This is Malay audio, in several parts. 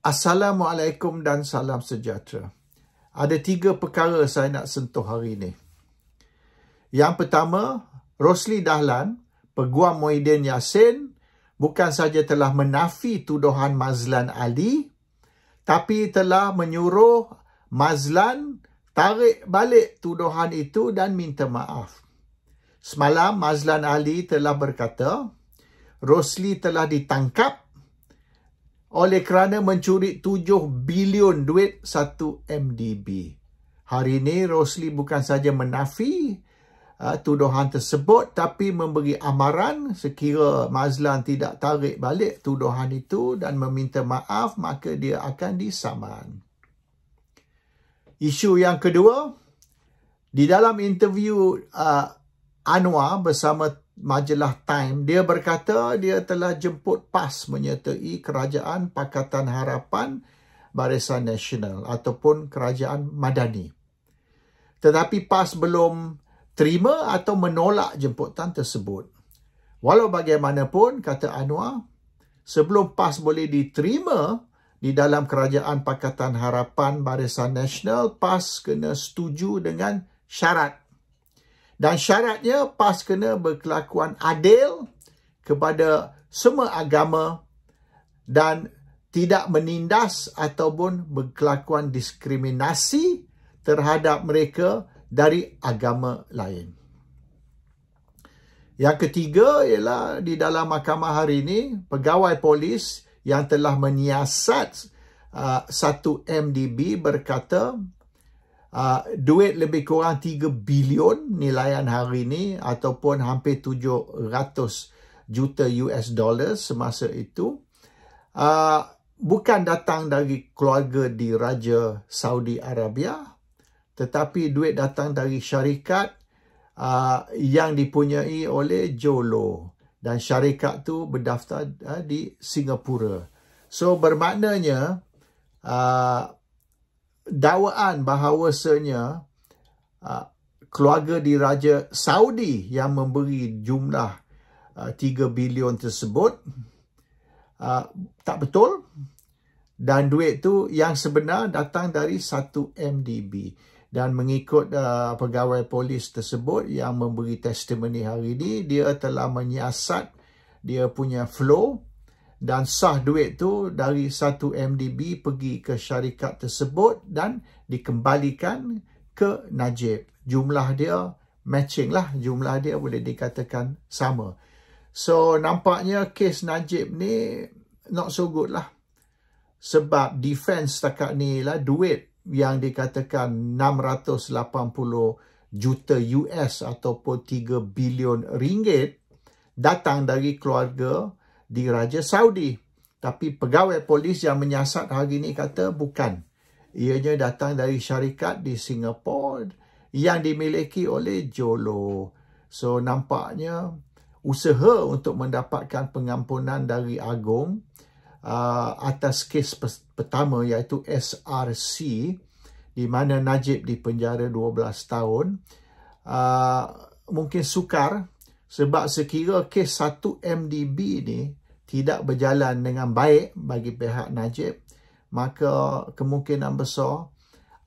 Assalamualaikum dan salam sejahtera. Ada tiga perkara saya nak sentuh hari ini. Yang pertama, Rosli Dahlan, Peguam Muhyiddin Yassin, bukan saja telah menafi tuduhan Mazlan Ali, tapi telah menyuruh Mazlan tarik balik tuduhan itu dan minta maaf. Semalam, Mazlan Ali telah berkata, Rosli telah ditangkap oleh kerana mencuri 7 bilion duit 1 MDB. Hari ini Rosli bukan saja menafi uh, tuduhan tersebut tapi memberi amaran sekira Mazlan tidak tarik balik tuduhan itu dan meminta maaf maka dia akan disaman. Isu yang kedua, di dalam interview uh, Anwar bersama majalah Time, dia berkata dia telah jemput PAS menyertai Kerajaan Pakatan Harapan Barisan Nasional ataupun Kerajaan Madani. Tetapi PAS belum terima atau menolak jemputan tersebut. Walau bagaimanapun, kata Anwar, sebelum PAS boleh diterima di dalam Kerajaan Pakatan Harapan Barisan Nasional, PAS kena setuju dengan syarat dan syaratnya PAS kena berkelakuan adil kepada semua agama dan tidak menindas ataupun berkelakuan diskriminasi terhadap mereka dari agama lain. Yang ketiga ialah di dalam mahkamah hari ini, pegawai polis yang telah menyiasat uh, satu MDB berkata uh, duit lebih kurang 3 bilion nilaian hari ini ataupun hampir 700 juta US dollar semasa itu uh, bukan datang dari keluarga di Raja Saudi Arabia tetapi duit datang dari syarikat uh, yang dipunyai oleh Jolo dan syarikat tu berdaftar uh, di Singapura. So bermaknanya uh, dakwaan bahawasanya uh, keluarga diraja Saudi yang memberi jumlah uh, 3 bilion tersebut uh, tak betul. Dan duit tu yang sebenar datang dari satu MDB dan mengikut uh, pegawai polis tersebut yang memberi testimoni hari ini dia telah menyiasat dia punya flow dan sah duit tu dari satu MDB pergi ke syarikat tersebut dan dikembalikan ke Najib. Jumlah dia matching lah. Jumlah dia boleh dikatakan sama. So nampaknya kes Najib ni not so good lah. Sebab defense setakat ni lah duit yang dikatakan 680 juta US ataupun 3 bilion ringgit datang dari keluarga di Raja Saudi. Tapi pegawai polis yang menyiasat hari ini kata bukan. Ianya datang dari syarikat di Singapura yang dimiliki oleh Jolo. So nampaknya usaha untuk mendapatkan pengampunan dari Agong uh, atas kes pertama iaitu SRC di mana Najib dipenjara 12 tahun uh, mungkin sukar sebab sekira kes satu MDB ni tidak berjalan dengan baik bagi pihak Najib, maka kemungkinan besar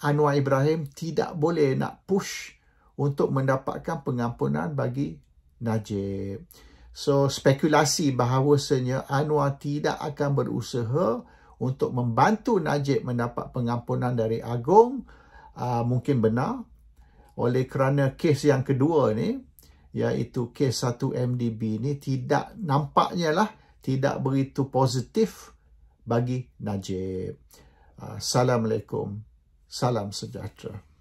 Anwar Ibrahim tidak boleh nak push untuk mendapatkan pengampunan bagi Najib. So, spekulasi bahawasanya Anwar tidak akan berusaha untuk membantu Najib mendapat pengampunan dari Agong uh, mungkin benar. Oleh kerana kes yang kedua ni, iaitu kes 1 MDB ni tidak nampaknya lah tidak begitu positif bagi Najib. Assalamualaikum. Salam sejahtera.